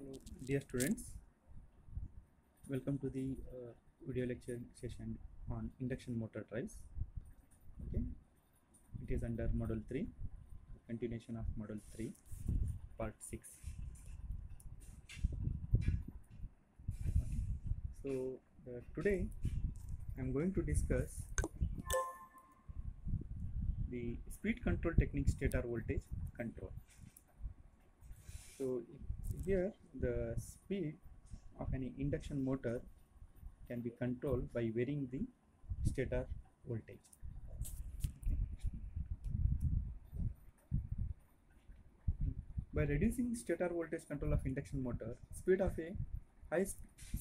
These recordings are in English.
Hello, dear students. Welcome to the uh, video lecture session on induction motor drives. Okay, it is under Module 3, continuation of Module 3, Part 6. So, uh, today I am going to discuss the speed control technique stator voltage control. So here the speed of any induction motor can be controlled by varying the stator voltage. By reducing stator voltage control of induction motor, speed of a high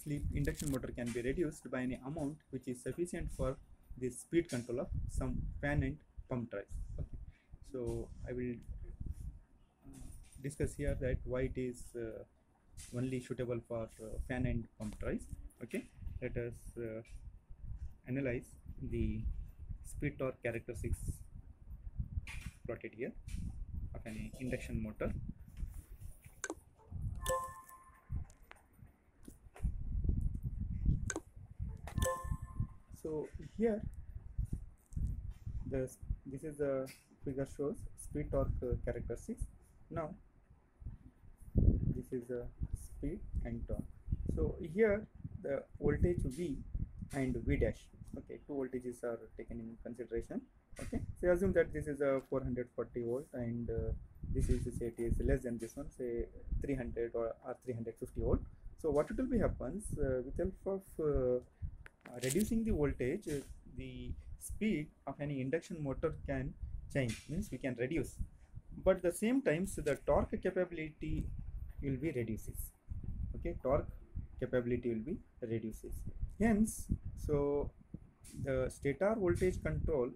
slip induction motor can be reduced by any amount which is sufficient for the speed control of some fan and pump drives. Okay. So I will discuss here that why it is uh, only suitable for uh, fan and pump drives. Okay, let us uh, analyze the speed torque characteristics plotted here of an induction motor. So here this this is the figure shows speed torque uh, characteristics. Now this is the speed and torque. So here the voltage V and V dash. Okay, two voltages are taken in consideration. Okay, so assume that this is a 440 volt and uh, this is say it is less than this one, say 300 or, or 350 volt. So what it will be happens uh, with help of uh, reducing the voltage, uh, the speed of any induction motor can change. Means we can reduce, but the same times the torque capability will be reduces. Okay, torque capability will be reduces. Hence, so the stator voltage control,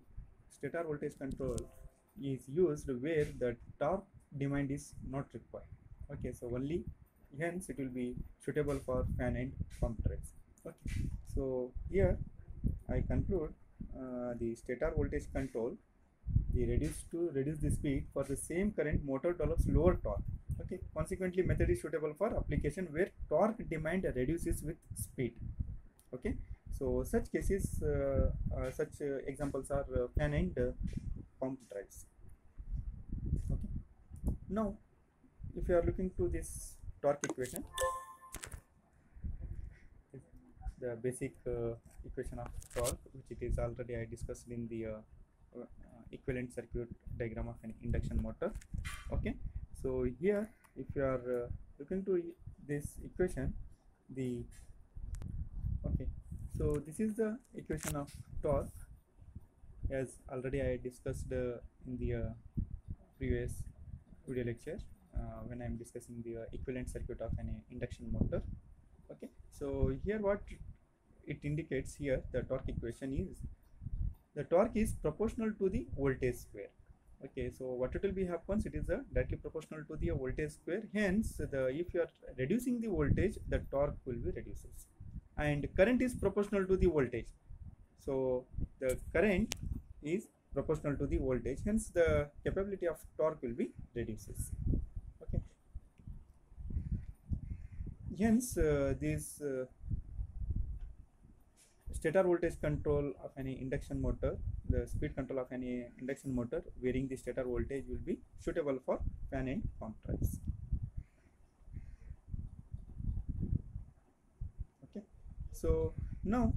stator voltage control is used where the torque demand is not required. Okay, so only hence it will be suitable for fan and pump drives. Okay, so here I conclude uh, the stator voltage control the reduce to reduce the speed for the same current motor develops lower torque okay consequently method is suitable for application where torque demand reduces with speed. Okay so such cases uh, uh, such uh, examples are uh, fan and uh, pump drives. Okay now if you are looking to this torque equation the basic uh, equation of torque which it is already I discussed in the equivalent circuit diagram of an induction motor. Okay so here if you are uh, looking to this equation the okay. So this is the equation of torque as already I discussed uh, in the uh, previous video lecture uh, when I am discussing the uh, equivalent circuit of an induction motor okay. So here what it indicates here the torque equation is the torque is proportional to the voltage square okay so what it will be happens it is uh, directly proportional to the voltage square. Hence the if you are reducing the voltage the torque will be reduces. And current is proportional to the voltage. So the current is proportional to the voltage. Hence the capability of torque will be reduces. Okay. Hence uh, this uh, stator voltage control of any induction motor the speed control of any induction motor varying the stator voltage will be suitable for fan and pump drives. Okay. So now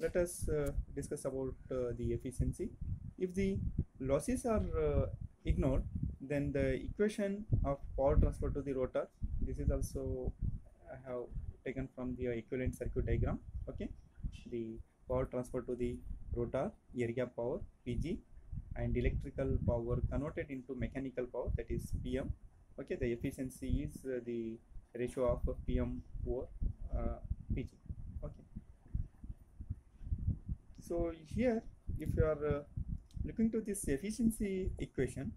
let us uh, discuss about uh, the efficiency. If the losses are uh, ignored then the equation of power transfer to the rotor this is also i have taken from the equivalent circuit diagram. Okay the power transfer to the rotor air gap power pg and electrical power converted into mechanical power that is pm okay the efficiency is uh, the ratio of pm over uh, pg okay. So here if you are uh, looking to this efficiency equation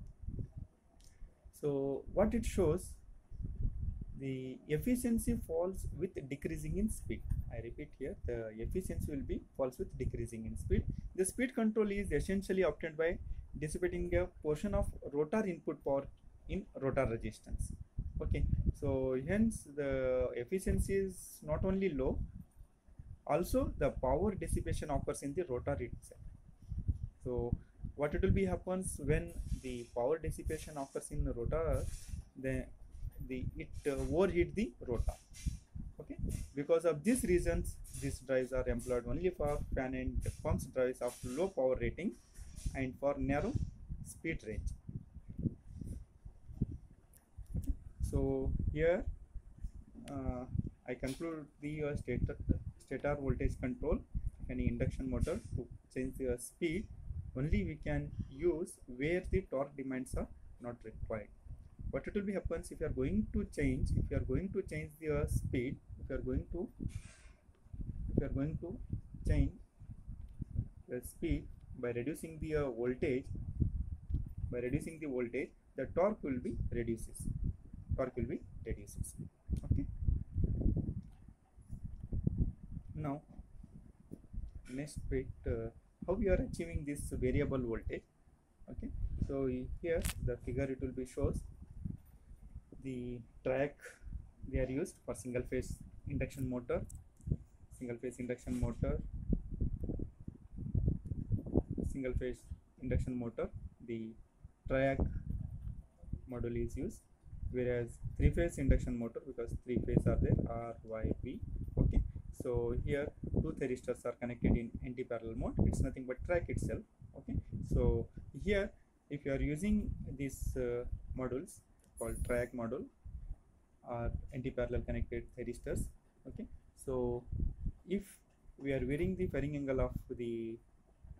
so what it shows the efficiency falls with decreasing in speed i repeat here the efficiency will be falls with decreasing in speed. The speed control is essentially obtained by dissipating a portion of rotor input power in rotor resistance. Okay so hence the efficiency is not only low also the power dissipation occurs in the rotor itself. So what it will be happens when the power dissipation occurs in the rotor then the it uh, overheat the rotor okay. Because of these reasons these drives are employed only for fan and pumps drives of low power rating and for narrow speed range. So here uh, I conclude the uh, stator, stator voltage control any induction motor to change the speed. Only we can use where the torque demands are not required. What it will be happens if you are going to change if you are going to change the uh, speed you are going to if you are going to change the speed by reducing the uh, voltage by reducing the voltage the torque will be reduces torque will be reduces okay? Now next bit uh, how we are achieving this variable voltage okay? So here the figure it will be shows the triac they are used for single phase induction motor single phase induction motor single phase induction motor the triac module is used whereas three phase induction motor because three phase are there R Y B okay. So here two thyristors are connected in anti-parallel mode it's nothing but triac itself okay. So here if you are using these uh, modules called triac module or anti-parallel connected thyristors okay. So if we are varying the angle of the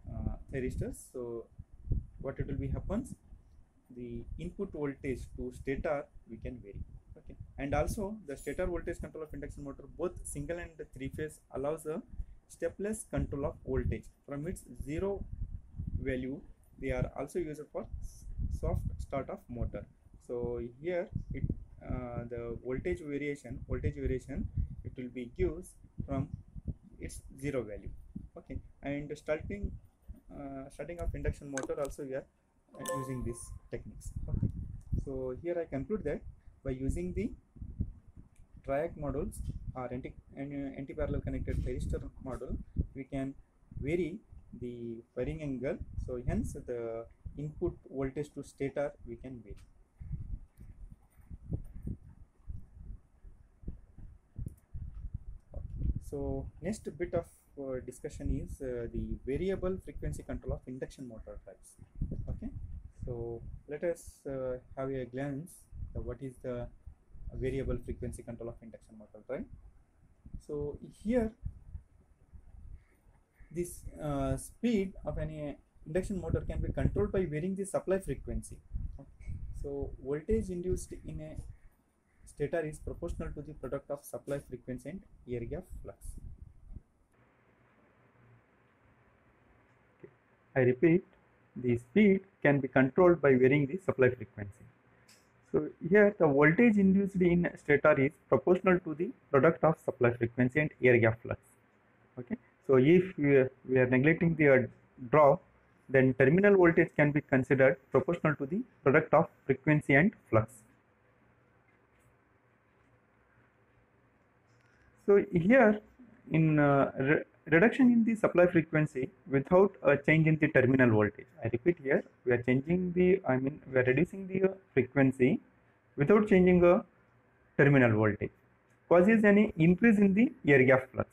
uh, thyristors so what it will be happens? The input voltage to stator we can vary. Okay. And also the stator voltage control of induction motor both single and three phase allows a stepless control of voltage. From its zero value they are also used for soft start of motor. So here it uh, the voltage variation voltage variation it will be gives from its zero value. Okay. And starting uh, starting of induction motor also we are uh, using these techniques. Okay. So here i conclude that by using the triac modules or anti uh, anti parallel connected thyristor model we can vary the firing angle. So hence the input voltage to stator we can vary so next bit of uh, discussion is uh, the variable frequency control of induction motor types. okay so let us uh, have a glance at what is the variable frequency control of induction motor drive so here this uh, speed of any induction motor can be controlled by varying the supply frequency okay. so voltage induced in a stator is proportional to the product of supply frequency and air gap flux. Okay. I repeat, the speed can be controlled by varying the supply frequency. So here the voltage induced in stator is proportional to the product of supply frequency and air gap flux. Okay. So if we are, we are neglecting the uh, then terminal voltage can be considered proportional to the product of frequency and flux. So here in uh, re reduction in the supply frequency without a change in the terminal voltage. I repeat here, we are changing the, I mean, we are reducing the frequency without changing the terminal voltage causes any increase in the air gap flux.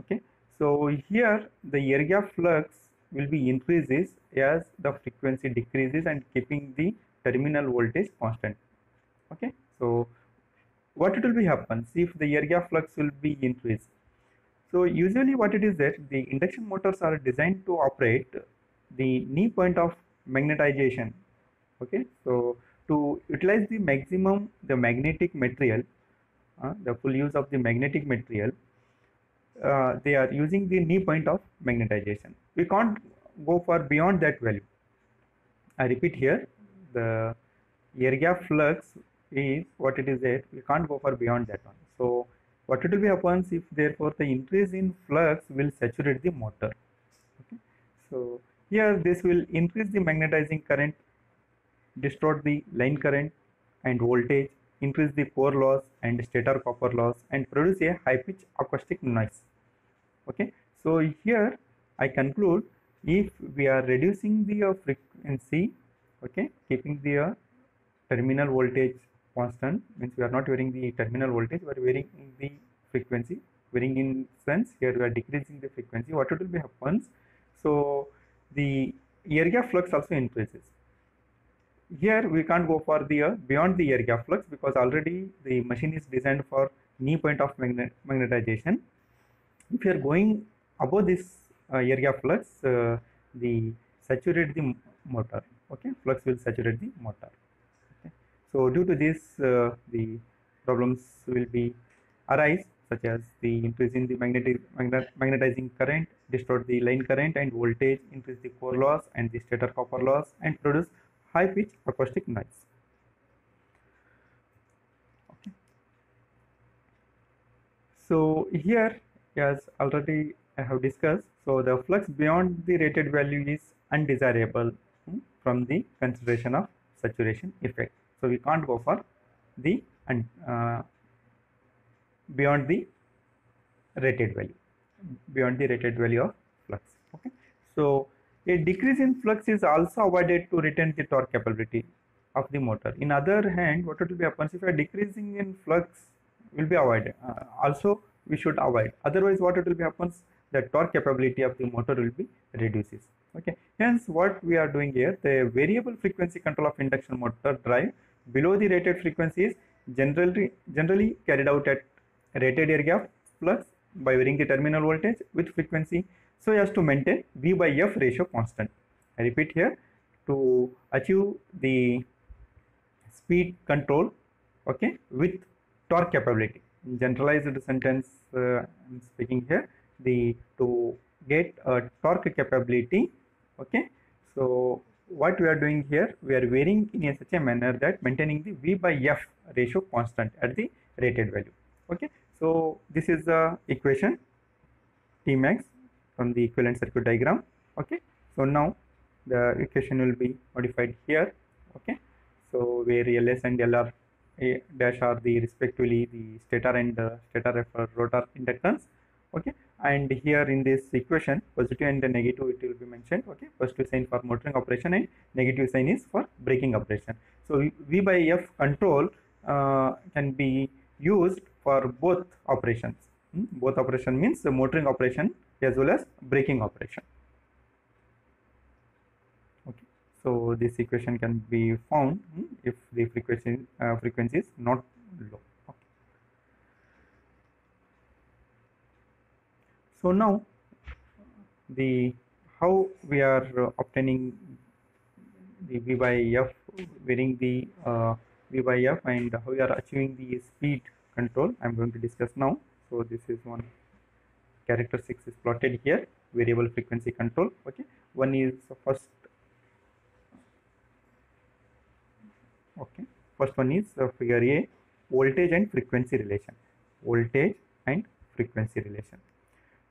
Okay. So here the air gap flux will be increases as the frequency decreases and keeping the terminal voltage constant. Okay. So what it will be happens if the air gap flux will be increased. So usually what it is that the induction motors are designed to operate the knee point of magnetization. Okay, so to utilize the maximum the magnetic material, uh, the full use of the magnetic material, uh, they are using the knee point of magnetization. We can't go for beyond that value. I repeat here, the air gap flux is what it is there. We can't go for beyond that one. So what it will be happens if therefore the increase in flux will saturate the motor. Okay? So here this will increase the magnetizing current distort the line current and voltage increase the core loss and stator copper loss and produce a high pitch acoustic noise. Okay? So here i conclude if we are reducing the uh, frequency okay keeping the uh, terminal voltage constant means we are not varying the terminal voltage we are varying the frequency varying in sense here we are decreasing the frequency. What it will be happens? So the air gap flux also increases. Here we can't go for the uh, beyond the air gap flux because already the machine is designed for knee point of magnet magnetization. If you are going above this uh, air gap flux uh, the saturate the motor okay? Flux will saturate the motor. So due to this uh, the problems will be arise such as the increase in the magnetic magnet, magnetizing current distort the line current and voltage increase the core loss and the stator copper loss and produce high pitch acoustic noise. Okay. So here as already i have discussed so the flux beyond the rated value is undesirable hmm, from the consideration of saturation effect so we can't go for the uh, beyond the rated value beyond the rated value of flux. Okay. So a decrease in flux is also avoided to retain the torque capability of the motor. In other hand what will be happens if a decreasing in flux will be avoided? Uh, also we should avoid. Otherwise what it will be happens? The torque capability of the motor will be reduces. Okay. Hence what we are doing here the variable frequency control of induction motor drive below the rated frequency is generally generally carried out at rated air gap flux by varying the terminal voltage with frequency so as to maintain V by F ratio constant. I repeat here to achieve the speed control okay with torque capability. Generalized sentence uh, I'm speaking here the to get a torque capability okay so what we are doing here we are varying in such a manner that maintaining the V by F ratio constant at the rated value. Okay? So this is the equation Tmax from the equivalent circuit diagram. Okay? So now the equation will be modified here. Okay? So where ls and lr dash are the respectively the stator and the stator rotor inductance. Okay and here in this equation positive and negative it will be mentioned okay? Positive sign for motoring operation and negative sign is for braking operation. So v by f control uh, can be used for both operations. Hmm? both operation means the motoring operation as well as braking operation. Okay. So this equation can be found hmm, if the frequency uh, frequency is not low okay. So now the how we are uh, obtaining the v by f varying the uh, v by f and how we are achieving the speed control i'm going to discuss now. So this is one characteristics is plotted here variable frequency control okay? One is first okay? First one is uh, figure a voltage and frequency relation. Voltage and frequency relation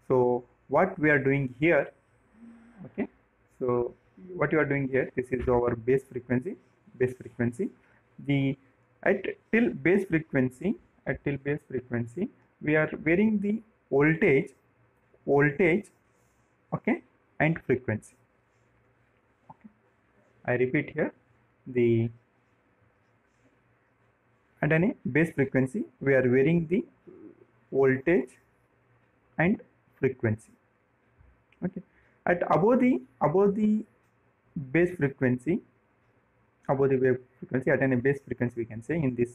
so what we are doing here okay so what you are doing here this is our base frequency base frequency the at till base frequency at till base frequency we are varying the voltage voltage okay and frequency okay. i repeat here the at any base frequency we are varying the voltage and frequency. Okay. At above the above the base frequency above the wave frequency at any base frequency we can say in this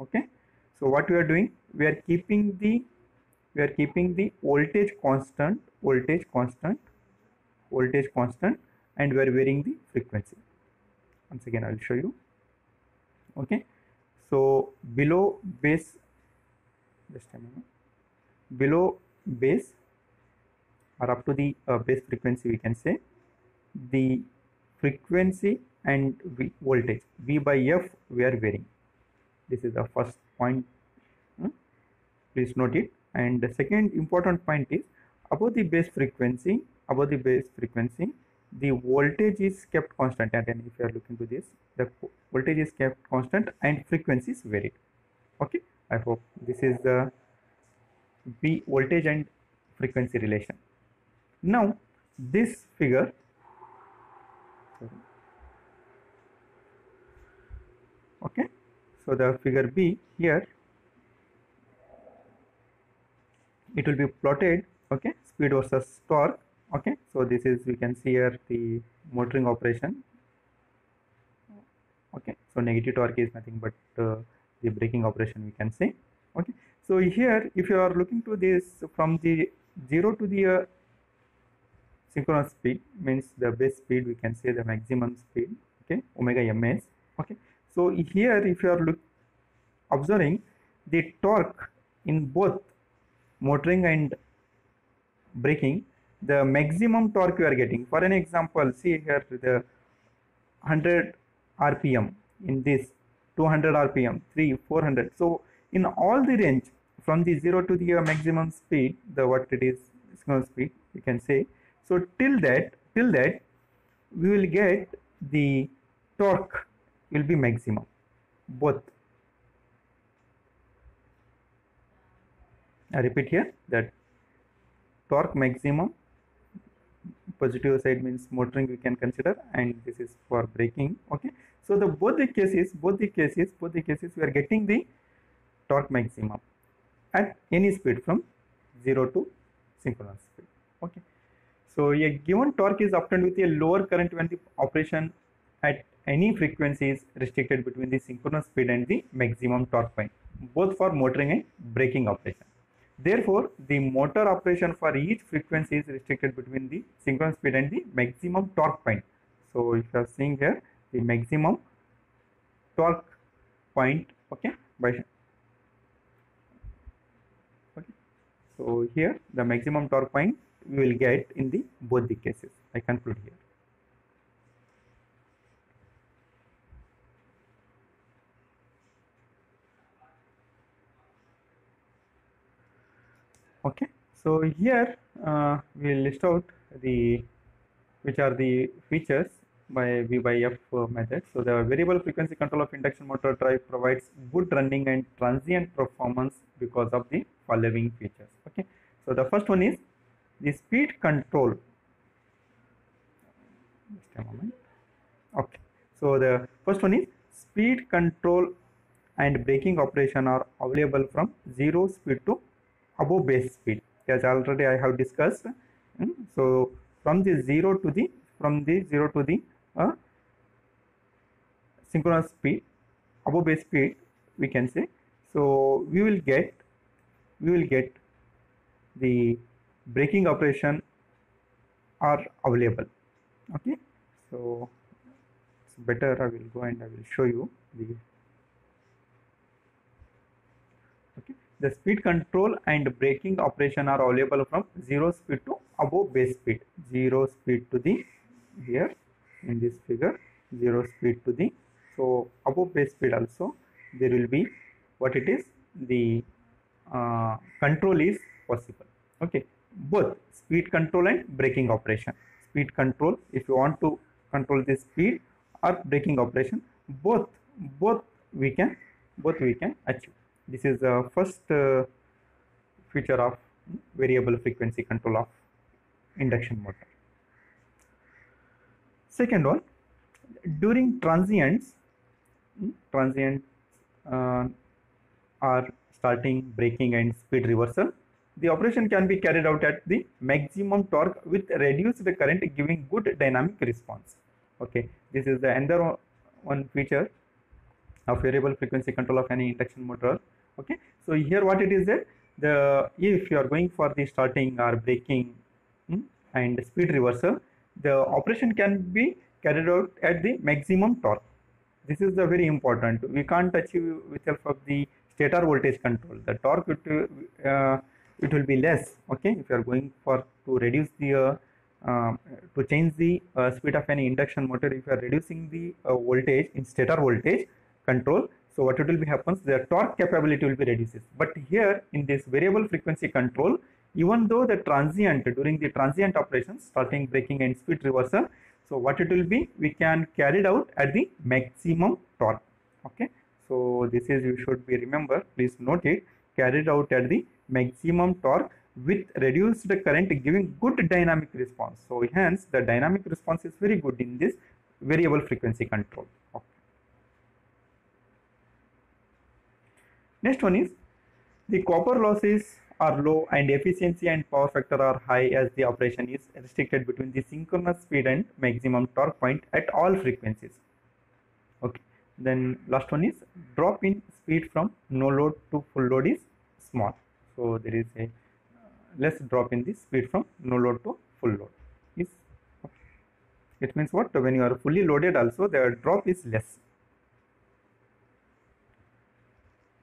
okay. So what we are doing we are keeping the we are keeping the voltage constant voltage constant voltage constant and we are varying the frequency. Once again i will show you. Okay. So below base just a minute. Below base or up to the uh, base frequency we can say. The frequency and v, voltage v by f we are varying. This is the first point hmm? please note it. And the second important point is above the base frequency above the base frequency the voltage is kept constant. And then if you are looking to this the voltage is kept constant and frequency is varied. Okay? I hope this is the b voltage and frequency relation now this figure okay so the figure b here it will be plotted okay speed versus torque okay so this is we can see here the motoring operation okay so negative torque is nothing but uh, the braking operation we can say okay so here if you are looking to this from the 0 to the uh, synchronous speed means the base speed we can say the maximum speed okay omega ms okay. So here if you are look observing the torque in both motoring and braking the maximum torque you are getting. For an example see here the 100 rpm in this 200 rpm 3 400 so in all the range from the 0 to the maximum speed the what it is speed you can say so till that till that we will get the torque will be maximum both. I repeat here that torque maximum positive side means motoring we can consider and this is for braking okay? So the both the cases both the cases both the cases we are getting the torque maximum at any speed from 0 to synchronous speed okay so a given torque is obtained with a lower current when the operation at any frequency is restricted between the synchronous speed and the maximum torque point both for motoring and braking operation Therefore, the motor operation for each frequency is restricted between the synchronous speed and the maximum torque point. So, if you are seeing here the maximum torque point, okay, by okay. So, here the maximum torque point we will get in the both the cases. I conclude here. okay so here uh, we will list out the which are the features by V by F uh, method. So the variable frequency control of induction motor drive provides good running and transient performance because of the following features. Okay. So the first one is the speed control. Just a moment. Okay. So the first one is speed control and braking operation are available from zero speed to above base speed as already I have discussed. Mm, so from the 0 to the from the 0 to the uh, synchronous speed above base speed we can say so we will get we will get the braking operation are available. Okay? So it's better I will go and I will show you the the speed control and braking operation are available from zero speed to above base speed. Zero speed to the here in this figure zero speed to the so above base speed also there will be what it is the uh, control is possible. Okay both speed control and braking operation. Speed control if you want to control the speed or braking operation both both we can both we can achieve. This is the first uh, feature of variable frequency control of induction motor. Second one during transients hmm, transients uh, are starting braking and speed reversal the operation can be carried out at the maximum torque with reduced current giving good dynamic response. Okay this is the another one feature of variable frequency control of any induction motor. Okay so here what it is that the if you are going for the starting or braking hmm, and speed reversal the operation can be carried out at the maximum torque. This is the very important. We can't achieve with help of the stator voltage control. The torque uh, it will be less okay if you are going for to reduce the uh, uh, to change the uh, speed of any induction motor if you are reducing the uh, voltage in stator voltage control so what it will be happens, the torque capability will be reduces. But here in this variable frequency control, even though the transient during the transient operations, starting braking and speed reversal, so what it will be, we can carry it out at the maximum torque. Okay. so this is you should be remember please note it carried out at the maximum torque with reduced current giving good dynamic response. So hence the dynamic response is very good in this variable frequency control. Okay. next one is the copper losses are low and efficiency and power factor are high as the operation is restricted between the synchronous speed and maximum torque point at all frequencies. Okay. Then last one is drop in speed from no load to full load is small so there is a less drop in the speed from no load to full load. Is it means what? When you are fully loaded also the drop is less.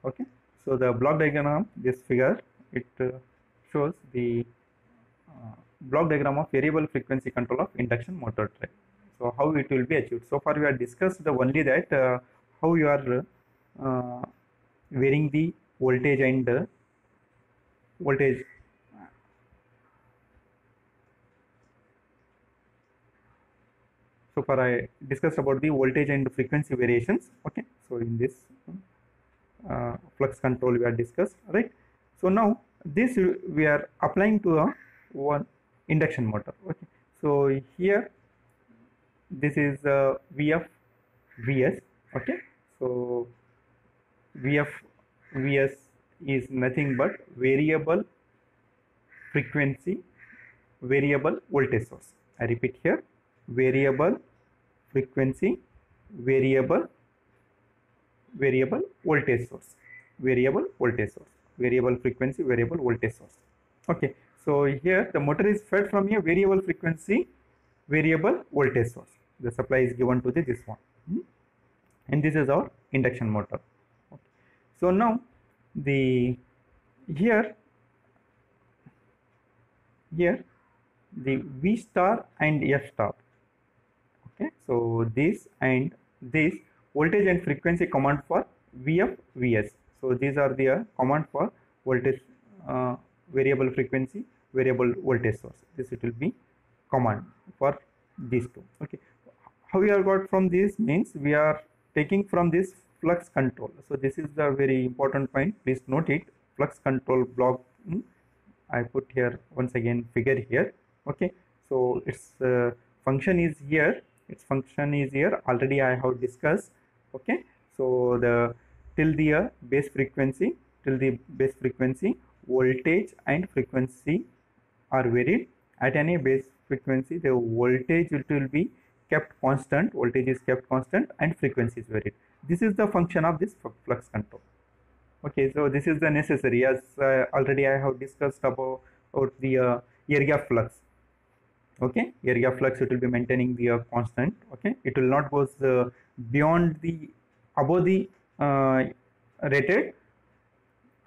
Okay. So the block diagram this figure it uh, shows the uh, block diagram of variable frequency control of induction motor drive. So how it will be achieved? So far we have discussed the only that uh, how you are uh, varying the voltage and uh, voltage. So far I discussed about the voltage and frequency variations okay. So in this uh, flux control we are discussed right. So now this we are applying to a one induction motor okay. So here this is uh, vf vs okay. So vf vs is nothing but variable frequency variable voltage source. I repeat here variable frequency variable variable voltage source. Variable voltage source. Variable frequency variable voltage source. Okay so here the motor is fed from a variable frequency variable voltage source. The supply is given to the this one. Hmm? and this is our induction motor. Okay. so now the here here the v star and f star. Okay so this and this voltage and frequency command for vf vs so these are the uh, command for voltage uh, variable frequency variable voltage source. This it will be command for these two. Okay how we are got from this means we are taking from this flux control. So this is the very important point. Please note it. Flux control block i put here once again figure here. Okay. So its uh, function is here. Its function is here. Already i have discussed. Okay. So the till the uh, base frequency till the base frequency voltage and frequency are varied. At any base frequency the voltage it will be kept constant. Voltage is kept constant and frequency is varied this is the function of this flux control. Okay so this is the necessary. As uh, already i have discussed about, about the uh, air gap flux. Okay air gap flux it will be maintaining the uh, constant. Okay it will not goes uh, beyond the above the uh, rated.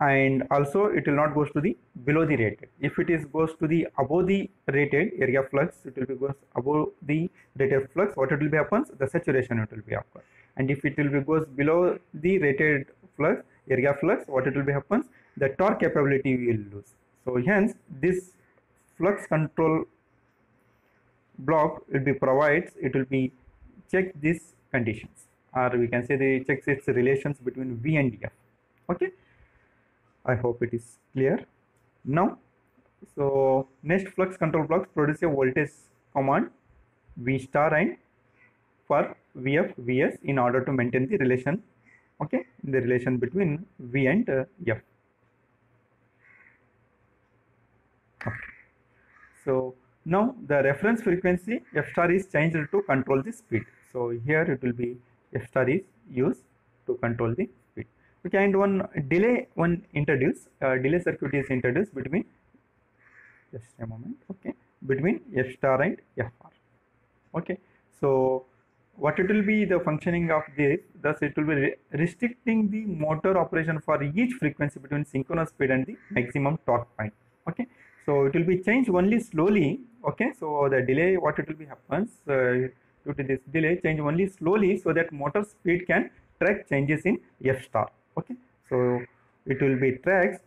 And also it will not goes to the below the rated. If it is goes to the above the rated air gap flux it will be goes above the rated flux. What it will be happens? The saturation it will be occur and if it will be goes below the rated flux air gap flux what it will be happens the torque capability will lose. So hence this flux control block will be provides it will be check these conditions. Or we can say the checks its relations between v and f. Okay? I hope it is clear. Now so next flux control blocks produce a voltage command v star and for vf vs in order to maintain the relation okay the relation between v and uh, f. Okay. So now the reference frequency f star is changed to control the speed. So here it will be f star is used to control the speed. Okay and one delay one introduced uh, delay circuit is introduced between just a moment okay between f star and fr okay so what it will be the functioning of this thus it will be re restricting the motor operation for each frequency between synchronous speed and the maximum torque point okay? So it will be changed only slowly okay? So the delay what it will be happens uh, due to this delay change only slowly so that motor speed can track changes in f star okay? So it will be tracks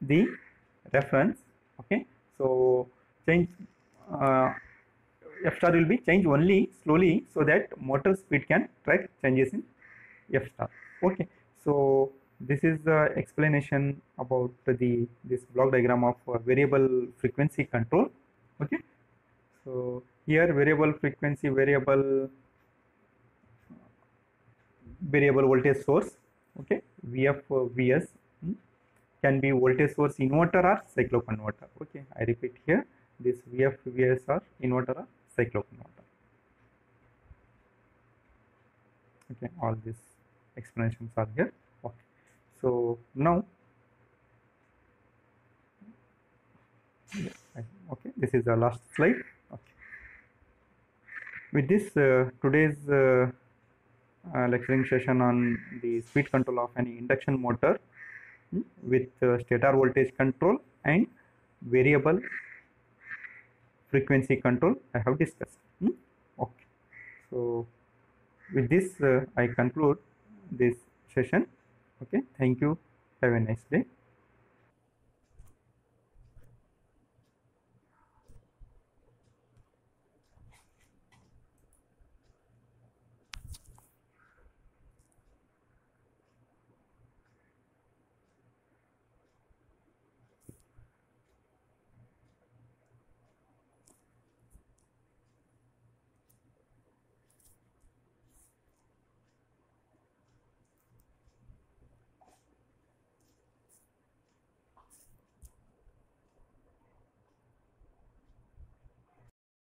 the reference okay? So change uh, f star will be changed only slowly so that motor speed can track changes in f star. Okay so this is the explanation about the this block diagram of uh, variable frequency control. Okay so here variable frequency variable variable voltage source. Okay vf uh, vs hmm, can be voltage source inverter or cycloconverter. Okay i repeat here this vf vs are inverter or cycloconverter okay all these explanations are here. Okay. So now okay this is the last slide. Okay. With this uh, today's uh, uh, lecturing session on the speed control of an induction motor hmm, with uh, stator voltage control and variable frequency control I have discussed. Hmm? Okay. So with this uh, I conclude this session. Okay. Thank you. Have a nice day.